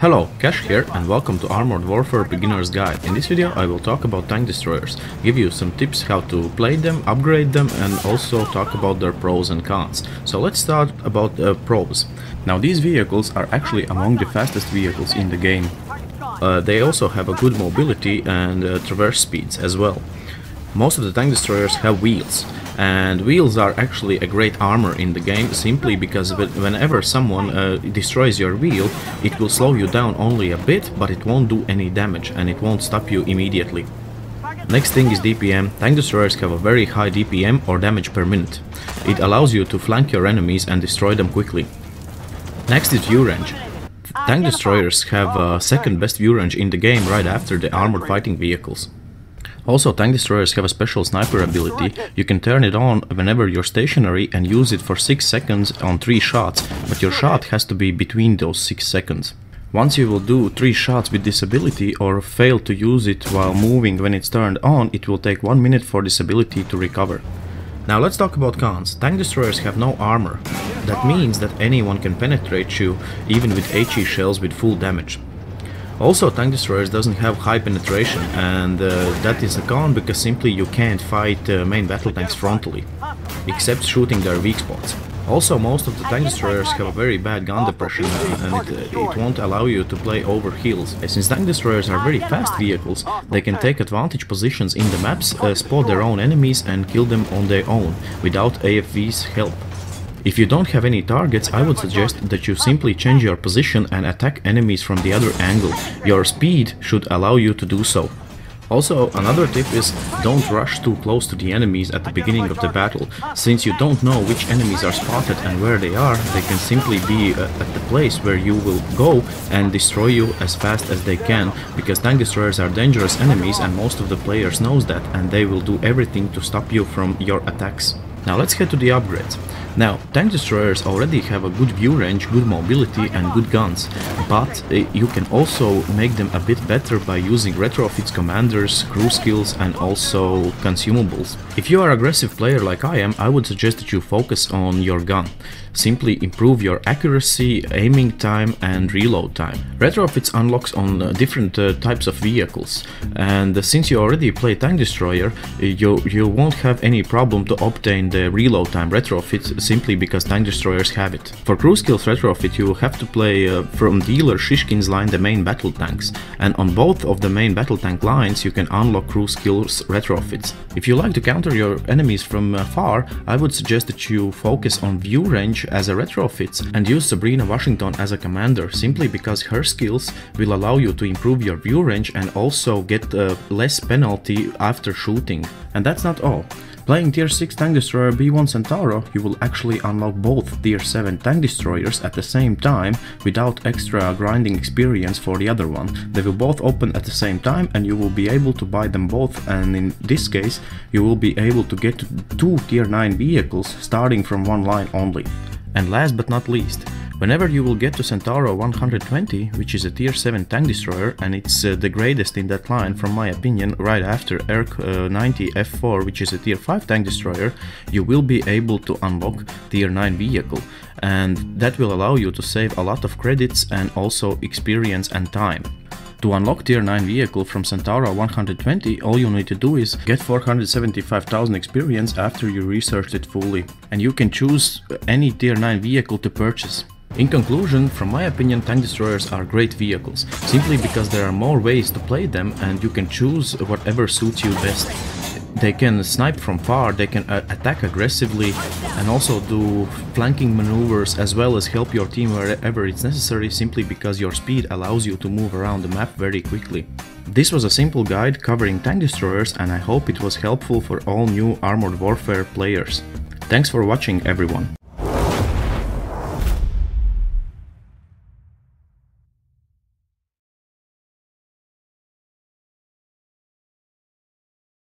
Hello, KaSH here and welcome to Armored Warfare Beginner's Guide. In this video I will talk about tank destroyers, give you some tips how to play them, upgrade them and also talk about their pros and cons. So let's start about the pros. Now these vehicles are actually among the fastest vehicles in the game. Uh, they also have a good mobility and uh, traverse speeds as well. Most of the tank destroyers have wheels and wheels are actually a great armor in the game simply because whenever someone uh, destroys your wheel it will slow you down only a bit but it won't do any damage and it won't stop you immediately. Next thing is DPM. Tank destroyers have a very high DPM or damage per minute. It allows you to flank your enemies and destroy them quickly. Next is view range. Tank destroyers have a second best view range in the game right after the armored fighting vehicles. Also, tank destroyers have a special sniper ability. You can turn it on whenever you're stationary and use it for 6 seconds on 3 shots, but your shot has to be between those 6 seconds. Once you will do 3 shots with this ability or fail to use it while moving when it's turned on, it will take 1 minute for this ability to recover. Now let's talk about cons. Tank destroyers have no armor. That means that anyone can penetrate you even with HE shells with full damage. Also, Tank Destroyers doesn't have high penetration and uh, that is a con because simply you can't fight uh, main battle tanks frontally, except shooting their weak spots. Also, most of the tank destroyers have a very bad gun depression and it, uh, it, won't allow you to play over hills. Since tank destroyers are very fast vehicles, they can take advantage positions in the maps, uh, spot their own enemies and kill them on their own, without AFV's help. If you don't have any targets, I would suggest that you simply change your position and attack enemies from the other angle. Your speed should allow you to do so. Also, another tip is don't rush too close to the enemies at the beginning of the battle. Since you don't know which enemies are spotted and where they are, they can simply be uh, at the place where you will go and destroy you as fast as they can, because tank destroyers are dangerous enemies and most of the players knows that and they will do everything to stop you from your attacks. Now let's head to the upgrades. Now, tank destroyers already have a good view range, good mobility and good guns, but uh, you can also make them a bit better by using retrofits, commanders, crew skills and also consumables. If you are aggressive player like I am, I would suggest that you focus on your gun. Simply improve your accuracy, aiming time and reload time. Retrofits unlocks on uh, different uh, types of vehicles and since you already play tank destroyer, you, you won't have any problem to obtain the reload time retrofit simply because tank destroyers have it. For crew skills retrofit you will have to play uh, from dealer Shishkin's line the main battle tanks, and on both of the main battle tank lines you can unlock crew skills retrofits. If you like to counter your enemies from uh, far, I would suggest that you focus on view range as a retrofit and use Sabrina Washington as a commander simply because her skills will allow you to improve your view range and also get uh, less penalty after shooting. And that's not all. Playing tier 6 tank destroyer B1 Centauro, you will actually unlock both tier 7 tank destroyers at the same time without extra grinding experience for the other one. They will both open at the same time and you will be able to buy them both and in this case you will be able to get two tier 9 vehicles starting from one line only. And last but not least, Whenever you will get to Centauro 120, which is a tier 7 tank destroyer and it's uh, the greatest in that line from my opinion right after ERC uh, 90 F4 which is a tier 5 tank destroyer, you will be able to unlock tier 9 vehicle and that will allow you to save a lot of credits and also experience and time. To unlock tier 9 vehicle from Centauro 120, all you need to do is get 475,000 experience after you researched it fully. And you can choose any tier 9 vehicle to purchase. In conclusion, from my opinion, tank destroyers are great vehicles, simply because there are more ways to play them and you can choose whatever suits you best. They can snipe from far, they can uh, attack aggressively and also do flanking maneuvers as well as help your team wherever it's necessary simply because your speed allows you to move around the map very quickly. This was a simple guide covering tank destroyers and I hope it was helpful for all new Armored Warfare players. Thanks for watching everyone.